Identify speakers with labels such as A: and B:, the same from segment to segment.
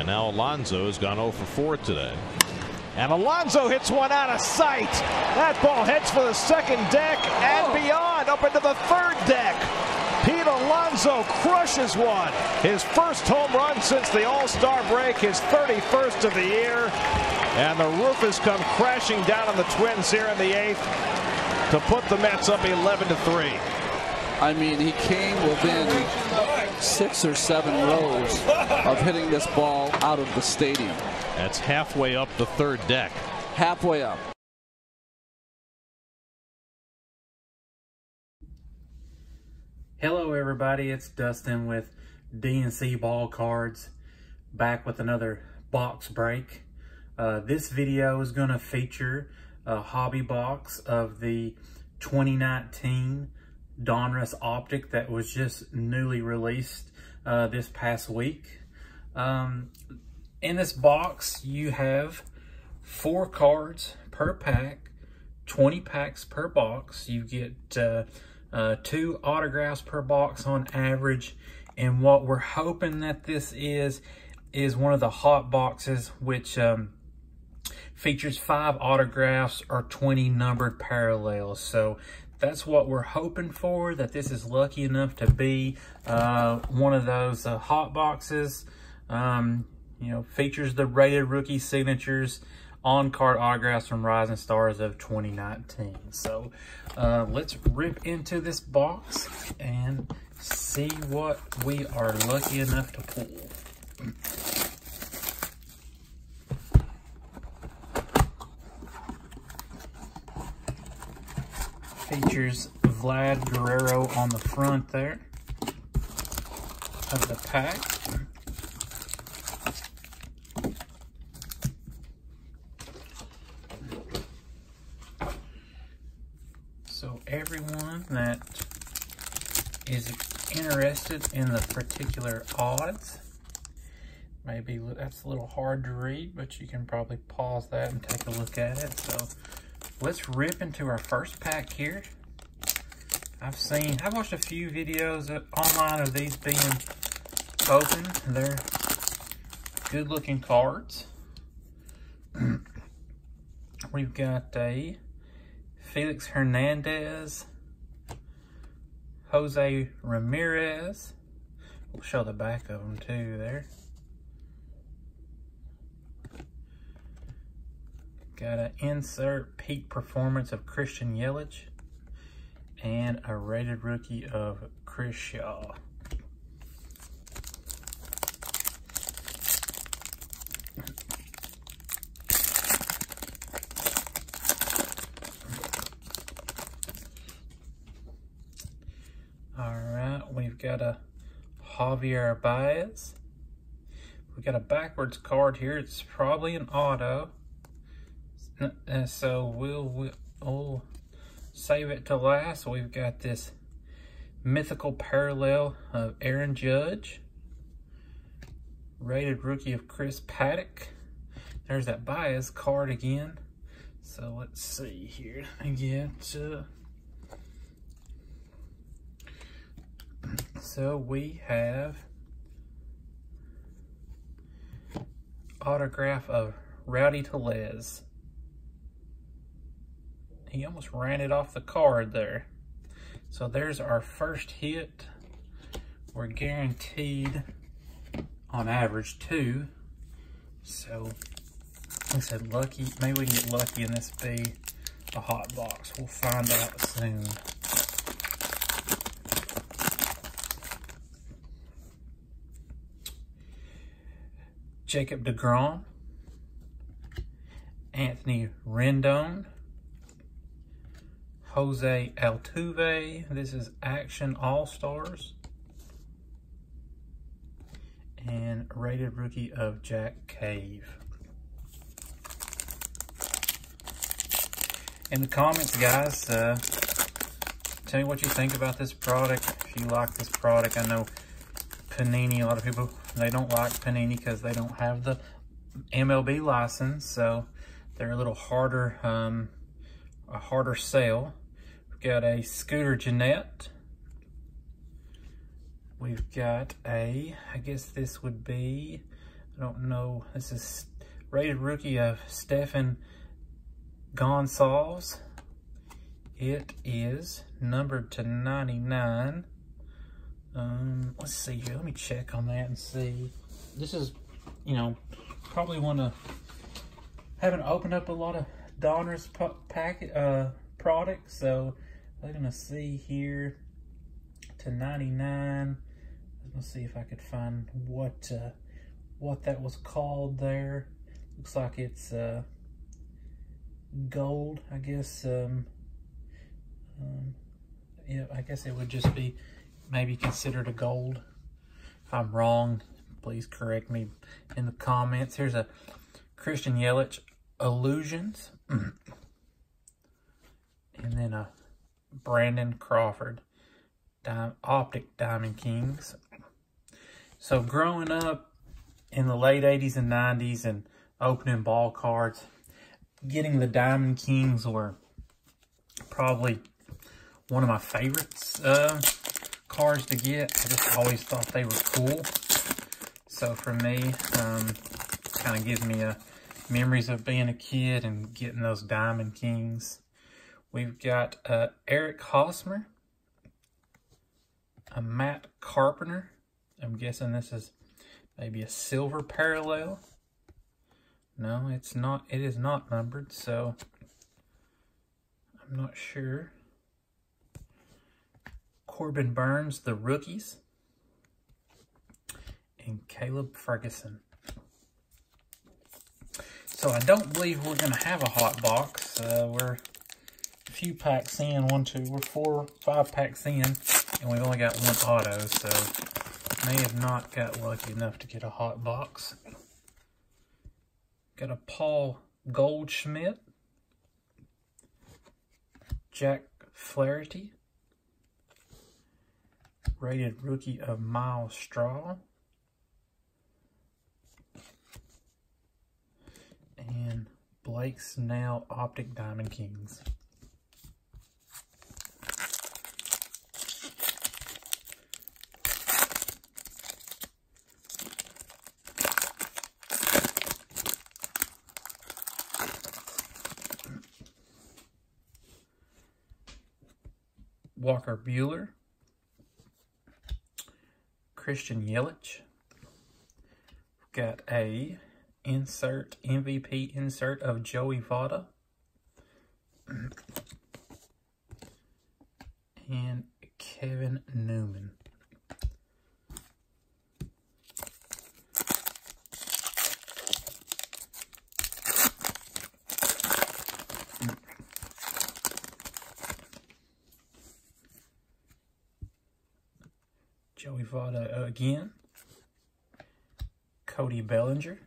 A: And now Alonso has gone 0 for 4 today.
B: And Alonso hits one out of sight. That ball heads for the second deck and oh. beyond, up into the third deck. Pete Alonso crushes one. His first home run since the All-Star break, his 31st of the year. And the roof has come crashing down on the Twins here in the eighth to put the Mets up 11 to 3.
C: I mean, he came within six or seven rows of hitting this ball out of the stadium.
A: That's halfway up the third deck.
C: Halfway up.
D: Hello everybody, it's Dustin with DNC Ball Cards, back with another box break. Uh, this video is going to feature a hobby box of the 2019 Donruss Optic that was just newly released uh, this past week. Um, in this box, you have four cards per pack, 20 packs per box. You get uh, uh, two autographs per box on average. And what we're hoping that this is, is one of the hot boxes, which um, features five autographs or 20 numbered parallels. So that's what we're hoping for, that this is lucky enough to be uh, one of those uh, hot boxes. Um, you know, features the rated rookie signatures on-card autographs from Rising Stars of 2019. So uh, let's rip into this box and see what we are lucky enough to pull. Features Vlad Guerrero on the front there of the pack. So everyone that is interested in the particular odds, maybe that's a little hard to read, but you can probably pause that and take a look at it. So let's rip into our first pack here. I've seen, I've watched a few videos online of these being opened. They're good looking cards. We've got a Felix Hernandez, Jose Ramirez. We'll show the back of them too there. Got an insert peak performance of Christian Yelich and a rated rookie of Chris Shaw. All right, we've got a Javier Baez. We've got a backwards card here. It's probably an auto. And so we'll, we'll, save it to last. We've got this mythical parallel of Aaron Judge. Rated rookie of Chris Paddack. There's that bias card again. So let's see here. Uh, So we have autograph of Rowdy Tellez. He almost ran it off the card there. So there's our first hit. We're guaranteed on average two. So I said, lucky, maybe we can get lucky and this be a hot box. We'll find out soon. Jacob DeGrom, Anthony Rendon, Jose Altuve. This is Action All-Stars. And rated rookie of Jake Cave. In the comments, guys, uh, tell me what you think about this product. If you like this product, I know Panini, a lot of people they don't like Panini because they don't have the MLB license, so they're a little harder, um, a harder sell. Got a Scooter Gennett. We've got a, I guess this would be I don't know. This is rated rookie of Stefan Gonsalves. It is numbered to 99. Um, let's see here. Let me check on that and see. This is, you know, probably one of, haven't opened up a lot of Donruss packet, uh, products, so going to see here to 99. Let's see if I could find what, uh, what that was called there. Looks like it's, uh, gold, I guess, um, um, yeah, I guess it would just be maybe considered a gold. If I'm wrong, please correct me in the comments. Here's a Christian Yelich Illusions. and then a Brandon Crawford Optic Diamond Kings. So growing up in the late 80s and 90s and opening ball cards, getting the Diamond Kings were probably one of my favorites uh, cars to get. I just always thought they were cool. So for me, um, kind of gives me a memories of being a kid and getting those Diamond Kings. We've got uh, Eric Hosmer, a Matt Carpenter. I'm guessing this is maybe a silver parallel. No, it's not. It is not numbered, so I'm not sure. Corbin Burnes, the rookies, and Caleb Ferguson. So I don't believe we're going to have a hot box. Uh, we're few packs in, one, two, we're four, five packs in, and we've only got one auto, so may have not got lucky enough to get a hot box. Got a Paul Goldschmidt, Jack Flaherty, rated rookie of Myles Straw. And Blake Snell Optic Diamond Kings. Walker Buehler, Christian Yelich. We've got a insert, MVP insert of Joey Votto. and Kevin Newman. Joey Votto again. Cody Bellinger.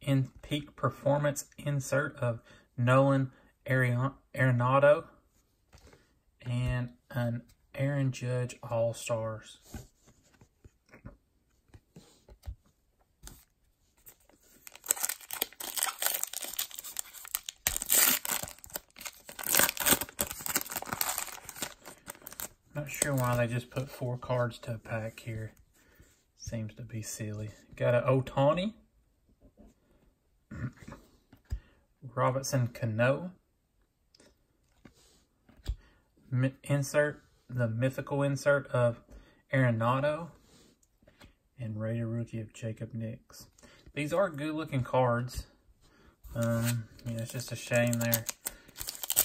D: In peak performance insert of Nolan Arenado. And an Aaron Judge All-Stars. Not sure why they just put four cards to a pack here. Seems to be silly. Got an Ohtani. Robinson Cano. insert, the mythical insert of Arenado. And Raider rookie of Jacob Nix. These are good looking cards. Um, you it's just a shame they're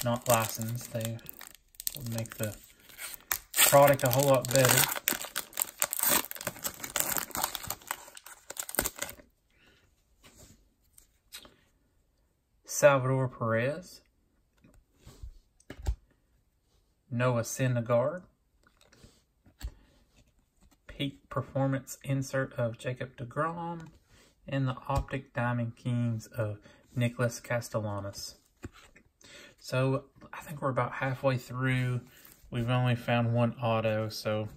D: not licensed. They would make the product a whole lot better. Salvador Perez. Noah Syndergaard. Peak Performance insert of Jacob DeGrom. And the Optic Diamond Kings of Nicholas Castellanos. So, I think we're about halfway through We've only found one auto, so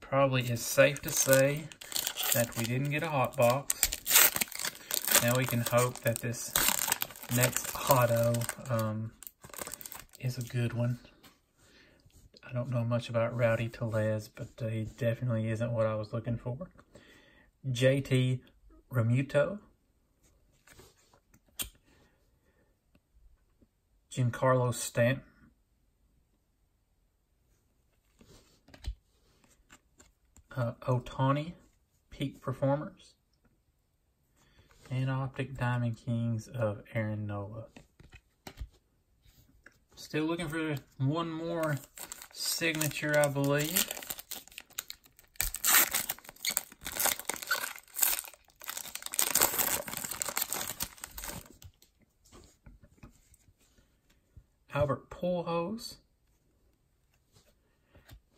D: probably is safe to say that we didn't get a hot box. Now we can hope that this next auto um, is a good one. I don't know much about Rowdy Tellez, but uh, he definitely isn't what I was looking for. JT Realmuto. Giancarlo Stanton. Uh, Ohtani, Peak Performers. And Optic Diamond Kings of Aaron Nola. Still looking for one more signature, I believe. Albert Pujols,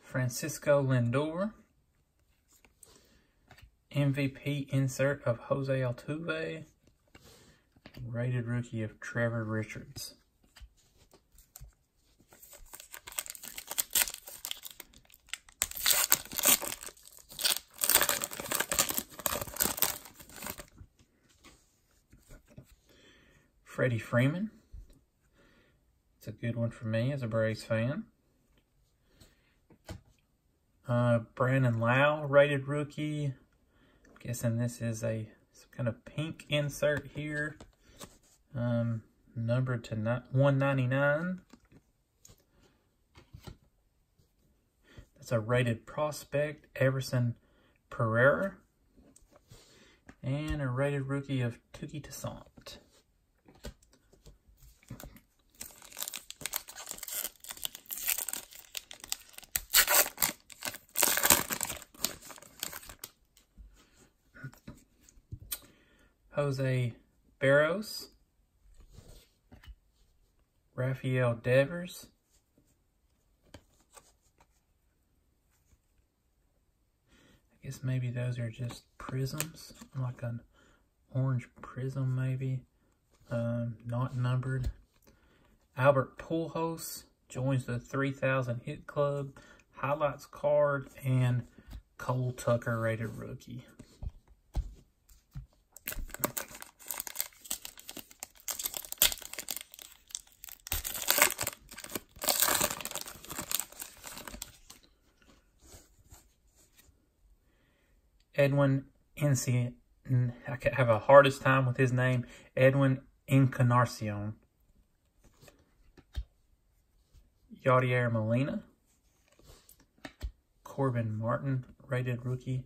D: Francisco Lindor, MVP insert of Jose Altuve, rated rookie of Trevor Richards. Freddie Freeman. It's a good one for me as a Braves fan. Uh, Brandon Lowe, rated rookie. Guessing this is a some kind of pink insert here. Um, numbered to 199. That's a rated prospect, Everson Pereira. And a rated rookie of Touki Toussaint. Jose Barros, Rafael Devers, I guess maybe those are just prisms, like an orange prism maybe, um, not numbered. Albert Pujols joins the 3000 hit club, highlights card, and Cole Tucker rated rookie. Edwin Enci I have a hardest time with his name. Edwin Encarnacion. Yadier Molina. Corbin Martin, rated rookie.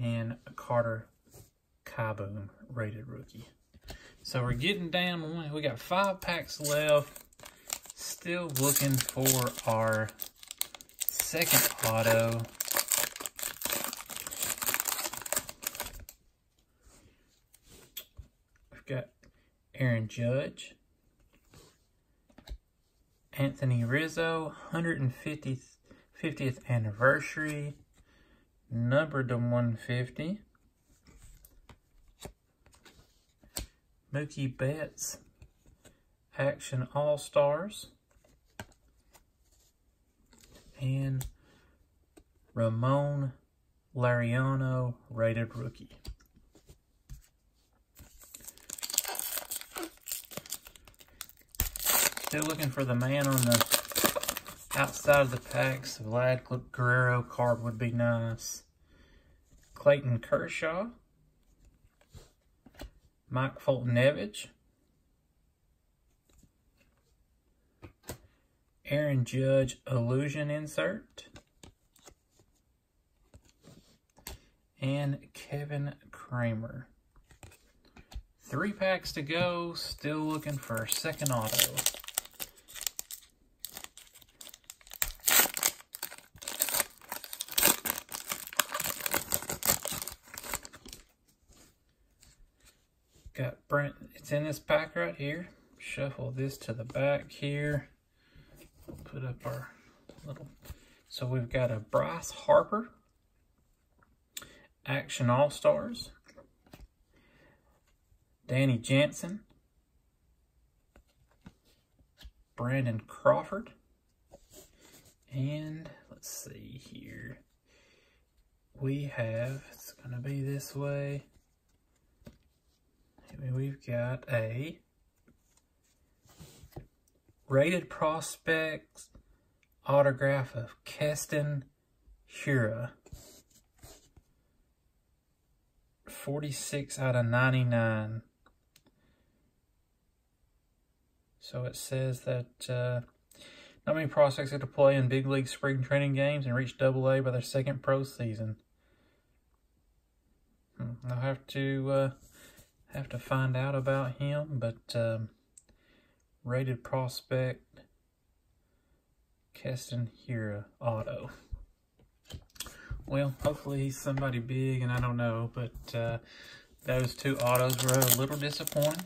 D: And Carter Kieboom, rated rookie. So we're getting down. We got five packs left. Still looking for our second auto. We've got Aaron Judge. Anthony Rizzo, 150th 50th anniversary, numbered to 150. Mookie Betts, Action All-Stars and Ramon Laureano, rated rookie. Still looking for the man on the outside of the packs. Vlad Guerrero card would be nice. Clayton Kershaw. Mike Foltynewicz. Aaron Judge illusion insert. And Kevin Kramer. Three packs to go. Still looking for a second auto. Got Brent. It's in this pack right here. Shuffle this to the back here put up our little, so we've got a Bryce Harper, Action All-Stars, Danny Jansen, Brandon Crawford, and let's see here, we have, it's going to be this way, we've got a Rated Prospects autograph of Keston Hiura. 46 out of 99. So it says that uh, not many prospects get to play in big league spring training games and reach double A by their second pro season. Hmm, I'll have to uh, have to find out about him, but um, rated prospect Keston Hiura auto. Well, hopefully he's somebody big, and I don't know, but uh, those two autos were a little disappointing.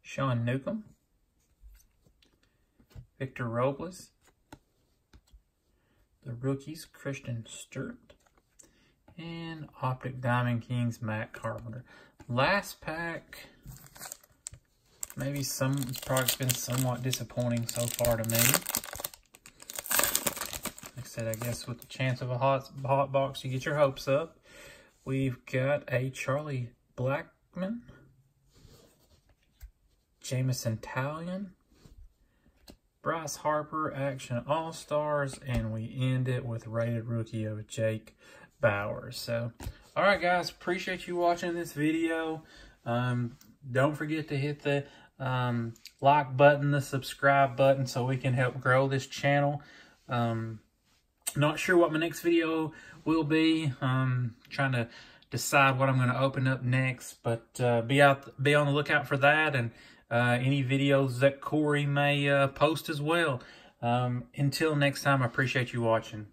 D: Sean Newcomb, Victor Robles, the rookies Christian Stewart, and Optic Diamond Kings Matt Carpenter. Last pack, maybe some product's been somewhat disappointing so far to me. Like I said, I guess with the chance of a hot, hot box, you get your hopes up. We've got a Charlie Blackmon, Jameson Taillon, Bryce Harper, Action All-Stars, and we end it with rated rookie of Jake Bauers. So, all right, guys, appreciate you watching this video. Um, don't forget to hit the um, like button, the subscribe button, so we can help grow this channel. Um, not sure what my next video will be. Um, trying to decide what I'm going to open up next, but uh, be out, be on the lookout for that and any videos that Corey may uh, post as well. Um, until next time, I appreciate you watching.